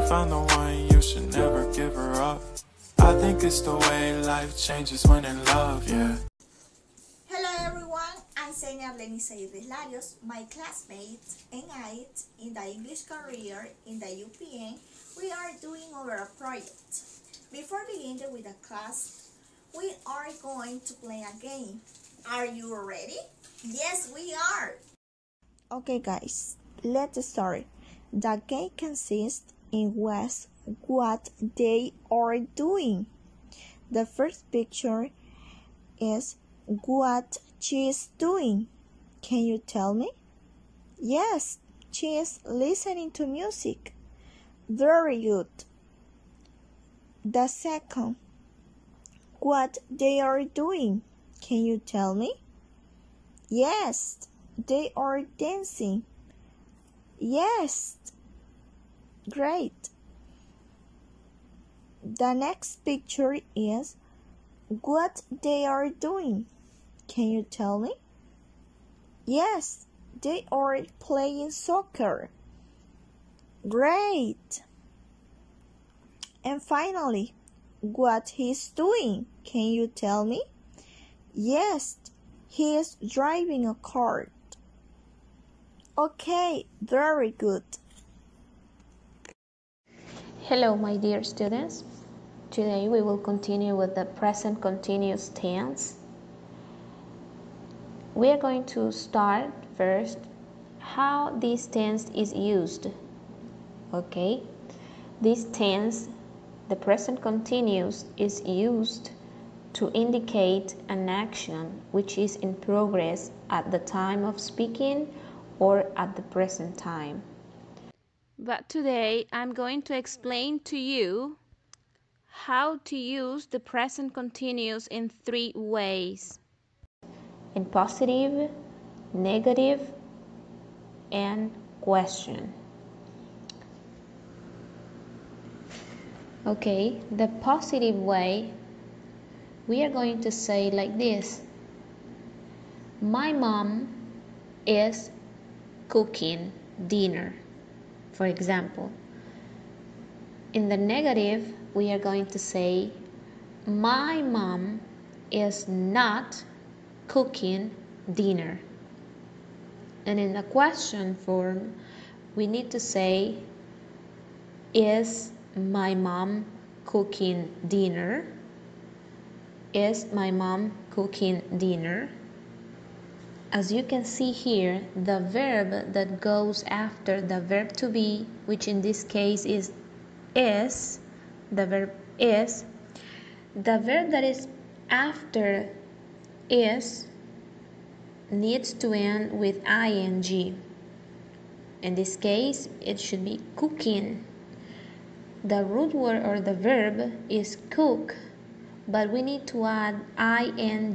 you found the one, you should never give her up. I think it's the way life changes when in love, yeah. Hello everyone, I'm Senia Lenisa Larios, my classmate and I in the English career in the UPN. We are doing our project. Before beginning with the class, we are going to play a game. Are you ready? Yes, we are. Okay guys, let's start. The game consists in what what they are doing. The first picture is what she is doing. Can you tell me? Yes, she is listening to music. Very good. The second, what they are doing. Can you tell me? Yes, they are dancing. Yes, great. The next picture is what they are doing. Can you tell me? Yes, they are playing soccer. Great. And finally, what he's doing. Can you tell me? Yes, he is driving a car. Okay, very good. Hello, my dear students. Today we will continue with the present continuous tense. We are going to start first how this tense is used. Okay, this tense, the present continuous, is used to indicate an action which is in progress at the time of speaking or at the present time. But today I'm going to explain to you how to use the present continuous in three ways. In positive, negative, and question. Okay, the positive way we are going to say like this. My mom is cooking dinner, for example. In the negative, we are going to say My mom is not cooking dinner. And in the question form, we need to say Is my mom cooking dinner? Is my mom cooking dinner? As you can see here, the verb that goes after the verb to be, which in this case is is, the verb is, the verb that is after is needs to end with ing. In this case, it should be cooking. The root word or the verb is cook but we need to add ing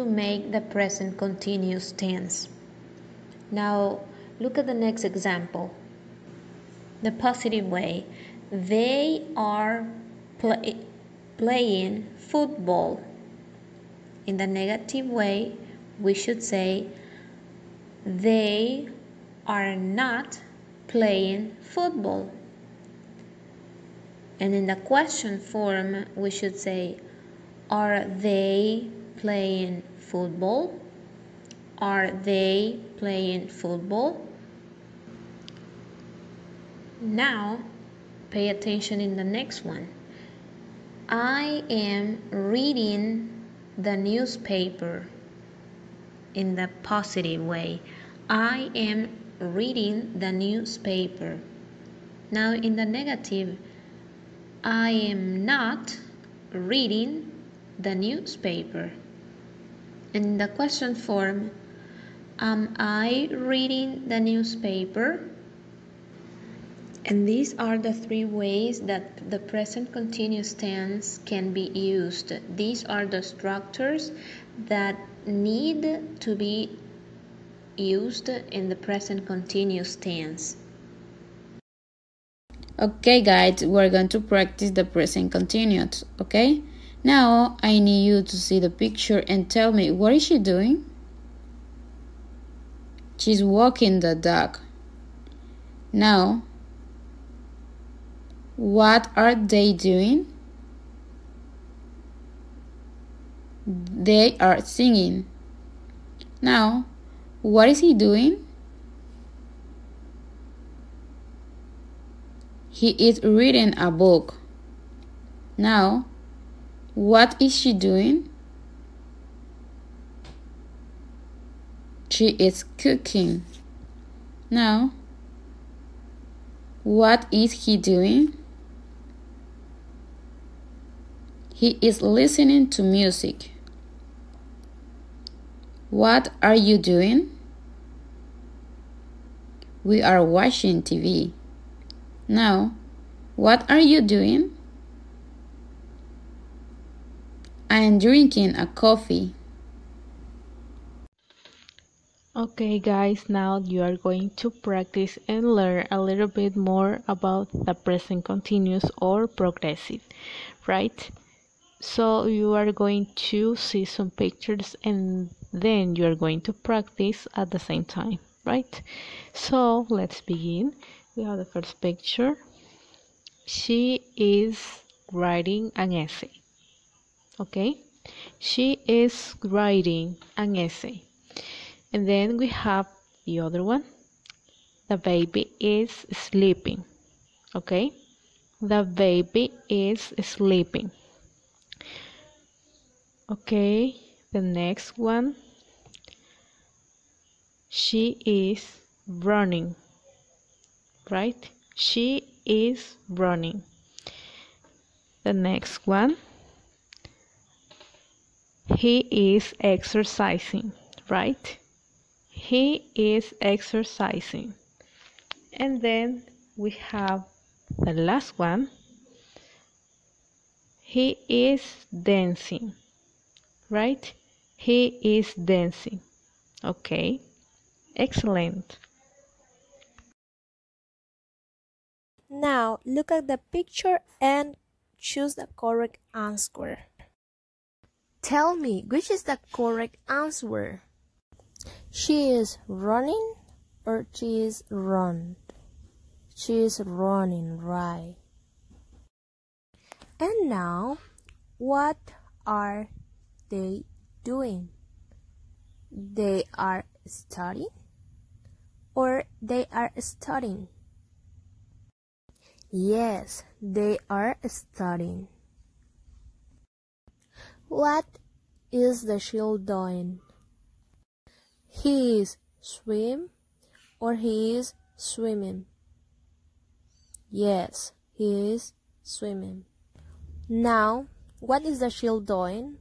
to make the present continuous tense. Now, look at the next example. The positive way. They are play, playing football. In the negative way, we should say they are not playing football. And in the question form, we should say, Are they playing football? Are they playing football? Now, pay attention in the next one. I am reading the newspaper in the positive way. I am reading the newspaper. Now, in the negative, I am not reading the newspaper. In the question form, am I reading the newspaper? And these are the three ways that the present continuous tense can be used. These are the structures that need to be used in the present continuous tense. Okay guys, we're going to practice the present continuous, okay? Now I need you to see the picture and tell me what is she doing? She's walking the dog. Now What are they doing? They are singing. Now, what is he doing? He is reading a book. Now, what is she doing? She is cooking. Now, what is he doing? He is listening to music. What are you doing? We are watching TV. Now, what are you doing? I am drinking a coffee. Okay, guys, now you are going to practice and learn a little bit more about the present continuous or progressive, right? So, you are going to see some pictures and then you are going to practice at the same time, right? So, let's begin. We have the first picture. She is writing an essay. Okay? She is writing an essay. And then we have the other one. The baby is sleeping. Okay? The baby is sleeping. Okay, the next one. She is running. Right? She is running. The next one. He is exercising. Right? he is exercising. And then we have the last one. He is dancing right? He is dancing. Okay excellent. Now look at the picture and choose the correct answer tell me which is the correct answer she is running or she is run? She is running, right? And now, what are they doing? They are studying or they are studying? Yes, they are studying. What is the shield doing? He is swim or he is swimming. Yes, he is swimming. Now, what is the shield doing?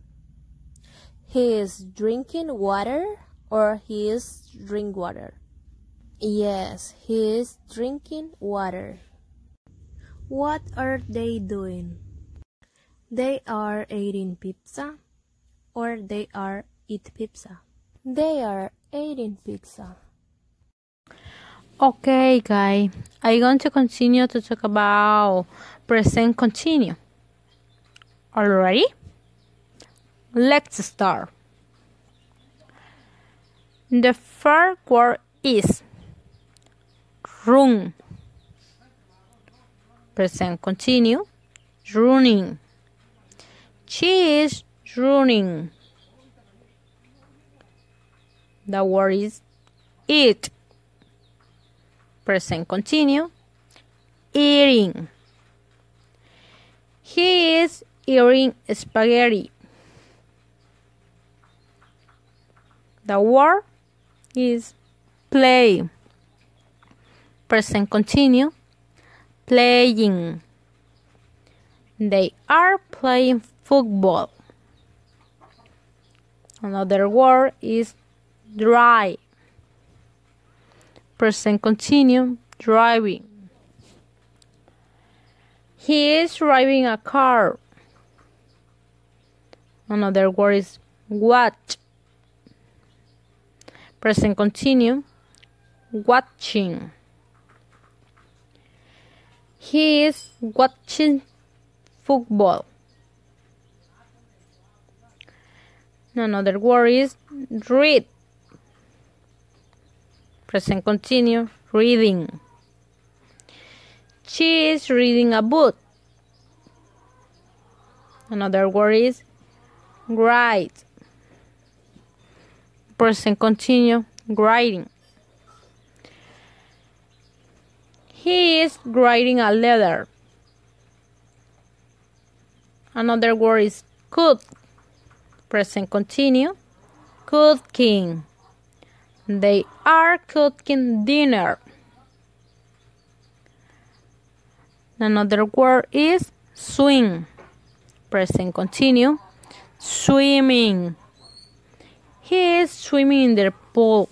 He is drinking water or he is drink water. Yes, he is drinking water. What are they doing? They are eating pizza or they are eat pizza. They are eating pizza. Okay, guys, I'm going to continue to talk about present continue. Already? Let's start. The first word is run. Present continue. Running. She is running. The word is eat. Present continue. Eating. He is eating spaghetti. The word is play. Present continue. Playing. They are playing football. Another word is drive. Present continue, driving. He is driving a car. Another word is watch. Present continue, watching. He is watching football. Another word is read. Present continue, reading. She is reading a book. Another word is write. Present continue writing. He is writing a letter. Another word is cook. Present continue cooking. They are cooking dinner. Another word is swim. Present continue. Swimming. He is swimming in the pool.